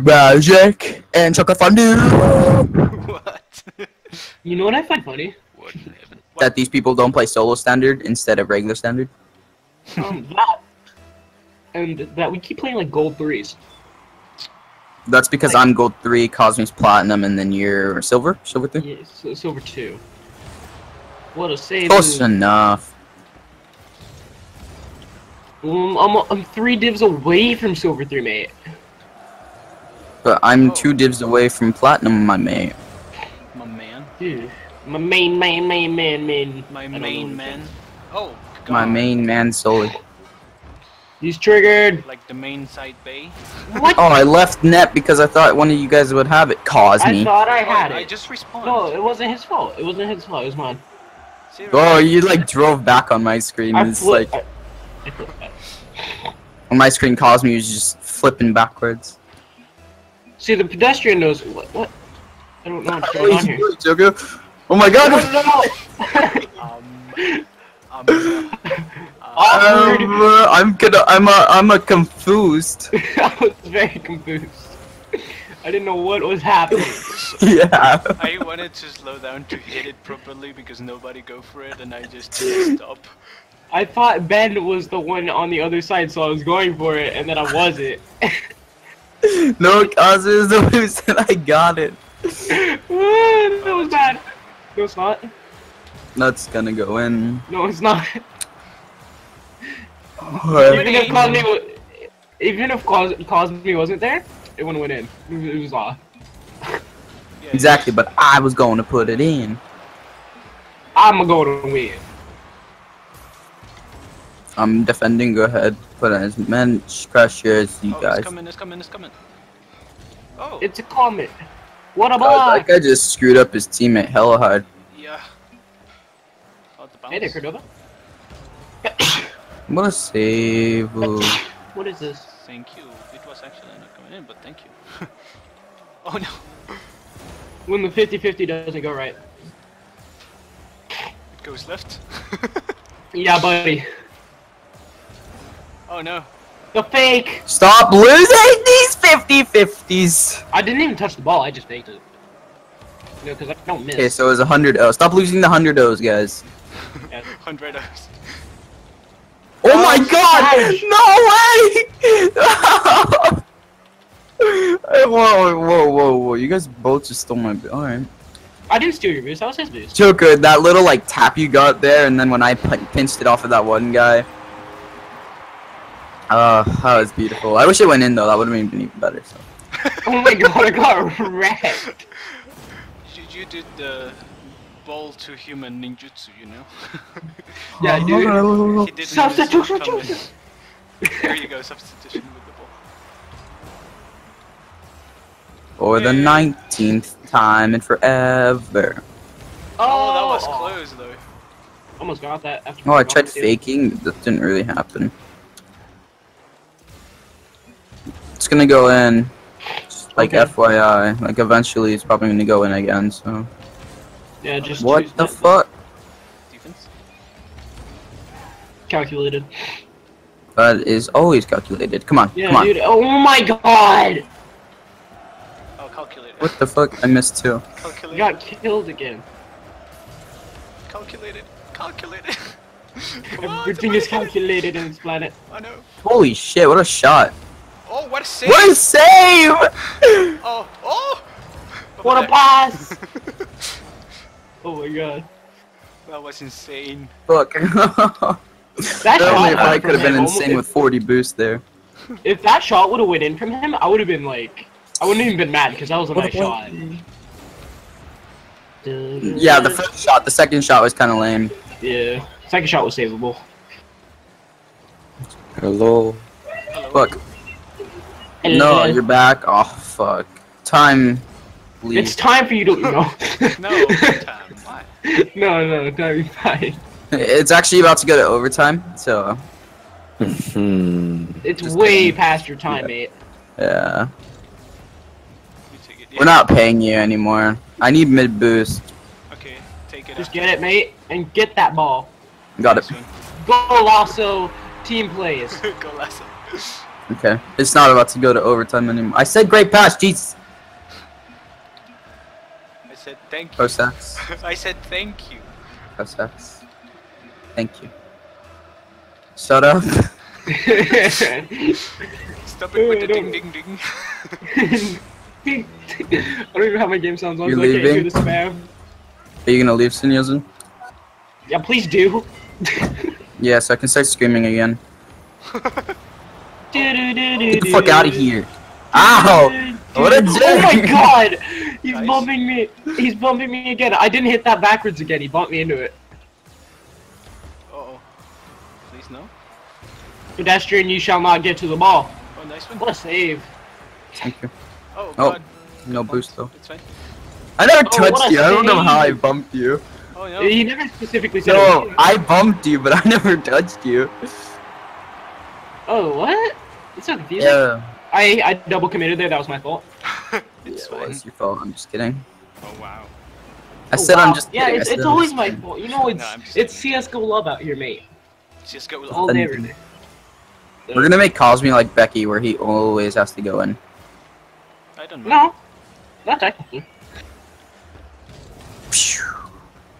Magic and Chocolate Fondue. what? You know what I find funny? what? That these people don't play solo standard instead of regular standard. Um, that and that we keep playing like gold threes. That's because I'm gold three, Cosmos platinum, and then you're silver. Silver three. Yeah, so, silver two. What a save! Close enough. Um, I'm, I'm three divs away from silver three, mate. But I'm Oh. two divs away from platinum, my mate. My man. Dude, my main, main, main, main, main. My I don't know main man. Oh, My main man solely. He's triggered. Like the main side bay. What? Oh, I left net because I thought one of you guys would have it. Cause me. I thought I Oh, had I it. just respawned. No, it wasn't his fault. It wasn't his fault. It was mine. Seriously. Oh, you like drove back on my screen. I It's like I, I flipped back. on my screen, Cosme was just flipping backwards. See, the pedestrian knows what. What? I don't know what's going on here. Joker. Oh my god! No, no, Um, um, Um, uh, I'm gonna. I'm a. I'm a confused. I was very confused. I didn't know what was happening. yeah. I wanted to slow down to hit it properly because nobody go for it and I just didn't stop. I thought Ben was the one on the other side, so I was going for it, and then I wasn't. No, Cosme is the one who said I got it. that was bad. No, it's not. That's gonna go in. No, it's not. Oh, Even if Cosme, even if Cos- Cosme wasn't there, it wouldn't went in. It was, off. Exactly, but I was going to put it in. I'm gonna go to win. I'm defending. Go ahead. Put as many as you Oh, guys. it's coming, it's coming, it's coming. Oh, It's a comet. What a God, block! that guy just screwed up his teammate hella hard. yeah. Oh, the bounce. Hey there, Cordova. What a save. Ooh. What is this? Thank you. It was actually not coming in, but thank you. oh no, When the 50-50 doesn't go right. it goes left. Yeah, buddy. Oh no. The fake! Stop losing these 50-50s. I didn't even touch the ball, I just faked it. You know, because I don't miss. Okay, so it's a hundred O's. Stop losing the hundred O's, guys. Yeah. Hundred O's. Oh, oh my Oh, god! No way! whoa, whoa, whoa, whoa! You guys both just stole my. boost. All right. I didn't steal your boost, that was his boost. Joker, that little like tap you got there, and then when I pinched it off of that one guy. Uh, that was beautiful. I wish it went in though. That would have been even better. So. oh my god, I got wrecked! You, you did the ball to human ninjutsu, you know? Yeah, dude. he didn't Substitution, even substitution. There you go, substitution with the ball. For the nineteenth time and forever. Oh, that was Oh. close though. Almost got that. After Oh, I tried faking. but That didn't really happen. Gonna go in. Just Like Okay. FYI, like eventually it's probably gonna go in again. So Yeah, just what the fuck? Defense. Calculated. That is always calculated. Come on, Yeah, come on. dude. Oh my god! Oh, calculated. What the fuck? I missed two. Calculated. got killed again. Calculated. Calculated. Come on, Everything is calculated in this planet. I know. Holy shit! What a shot! Oh, what a save! What a save! Oh, oh! What a Over pass! Oh my god. that was insane. Fuck. That Only shot if I could have been him, insane almost- with 40 boost there. If that shot would have went in from him, I would have been like, I wouldn't even been mad because that was a nice shot. Yeah, the first shot, the second shot was kind of lame. Yeah. Second shot was savable. Hello. Hello. Fuck. No, you're back. Oh fuck. Time. Leave. It's time for you to no. No, time. Why? no, no, time fine. It's actually about to go to overtime, so Hmm. It's Just way kidding. past your time, Yeah. mate. yeah. You take it. We're not paying you anymore. I need mid boost. Okay, take it. Just after. get it, mate, and get that ball. Got it. Nice one. Go Lasso, team plays. Go Lasso. Okay. It's not about to go to overtime anymore. I said great pass, jeez. I said thank you. Pro sacks. I said thank you. Pro sacks. Thank you. Shut up. Stop it with the ding ding ding. I don't even have my game sounds on, You're so I can't hear leaving? the spam. Are you gonna leave soon, Yosin? Yeah, please do. Yeah, so I can start screaming again. Get Get the fuck out of here. Ow! What a Oh my god! He's Nice. bumping me. He's bumping me again. I didn't hit that backwards again. He bumped me into it. Uh oh. Please no. Pedestrian, you shall not get to the ball. Oh, nice one. What a save. Thank you. Oh, Oh. No Bumped. boost though. It's fine. I never Oh, touched a you. I don't know how I bumped you. Oh no. He never specifically said No. I bumped you, but I never touched you. Oh, what? It's so confusing. Yeah. I, I double committed there. That was my fault. it's yeah, it fine. was your fault. I'm just kidding. Oh wow. I Oh, said wow. I'm just Yeah, kidding. I it's, it's always my fault. You know, it's No, I'm it's CS:GO love out here, mate. Just go with All Then- day, every day. We're gonna make Cosme like Becky, where he always has to go in. I don't know. No, not technically.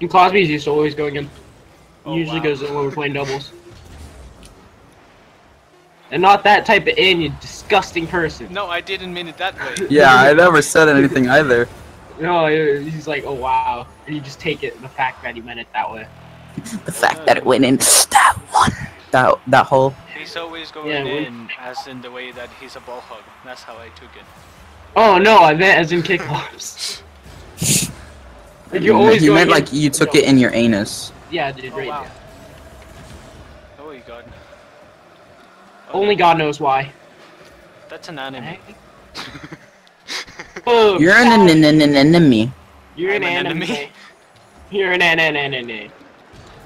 And Cosby's used to always going in. He Oh, usually wow. goes in when we're playing doubles. And not that type of in, you disgusting person. No, I didn't mean it that way. Yeah, I never said anything either. No, he's like, oh wow. And you just take it, the fact that he meant it that way. The fact that it went in that one, that that hole. He's always going Yeah, we- in, as in the way that he's a ball hog. That's how I took it. Oh no, I meant as in kickballers. like you're always he going meant in- like you took it in your anus. Yeah, dude, Oh right wow. there. Oh my god. Only God knows why. That's an enemy. Boom. Oh, You're an, an, an, an enemy. You're an, I'm an enemy. enemy. You're an enemy.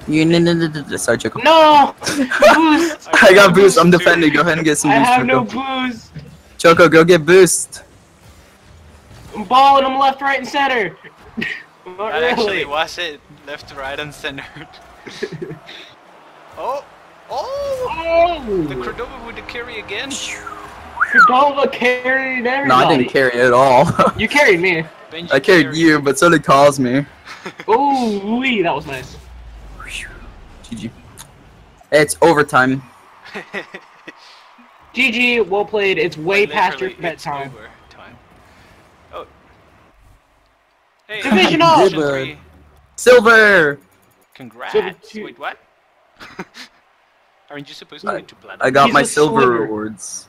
You n- n- n- n- sorry, Choco. No! Boost! I got boost. I'm defending. Go ahead and get some boost, I boost, have no Choco. boost! Choco, go get boost. I'm balling them left, right, and center! Not That actually really. was it. Left, right, and center. oh! Oh! oh! The Oh! Cordova with the carry again. Cordova carried everybody. No, I didn't carry at all. You carried me. Benji I carried you, but so did Cosme. Ooh, wee, that was nice. GG. It's overtime. GG, well played. It's way past your Literally, it's bedtime. time. Oh. Hey, Divisional! Division Good. three. Silver. Congrats. Silver two. Wait, what? Aren't you supposed I- to get to platinum? I got He's my silver sliver. rewards.